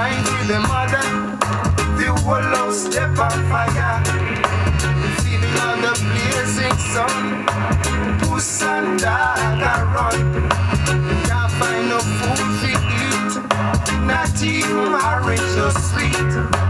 shine through the mother. The whole house step on fire. Feeling of the blazing sun. Puss and dog are run. Can't find no food to eat. Not even orange or sweet.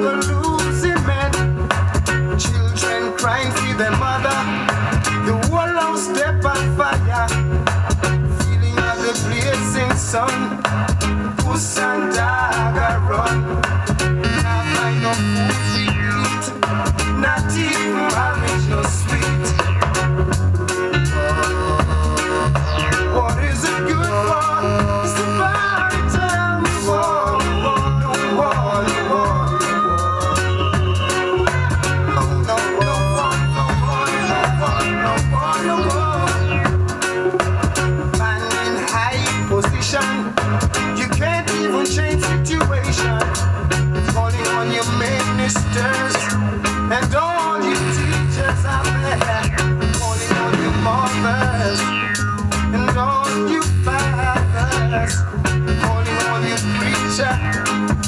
losing. Children crying for their mother. The step on fire. Feeling of the blazing sun. And run. Not find no food to eat. Not even sweet. Oh, what is it good for? sisters and all you teachers out there, calling on you mothers and all you fathers, calling on you preachers.